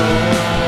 soul